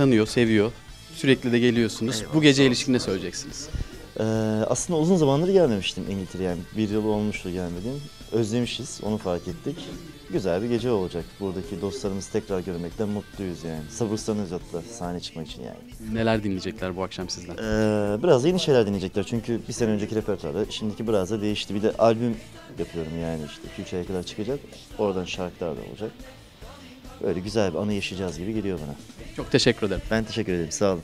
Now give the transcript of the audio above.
tanıyor, seviyor. Sürekli de geliyorsunuz. Bu gece ilişkin ne söyleyeceksiniz? Ee, aslında uzun zamandır gelmemiştim İngiltere'ye yani bir yıl olmuştu gelmediğim. Özlemişiz, onu fark ettik. Güzel bir gece olacak. Buradaki dostlarımızı tekrar görmekten mutluyuz yani. Sabırsızlanıyoruz hatta sahne çıkmak için yani. Neler dinleyecekler bu akşam sizden? Ee, biraz da yeni şeyler dinleyecekler çünkü bir sene önceki repertuarda şimdiki biraz da değişti. Bir de albüm yapıyorum yani işte 2-3 aya kadar çıkacak. Oradan şarkılar da olacak. Böyle güzel bir anı yaşayacağız gibi geliyor bana. Çok teşekkür ederim. Ben teşekkür ederim, sağ olun.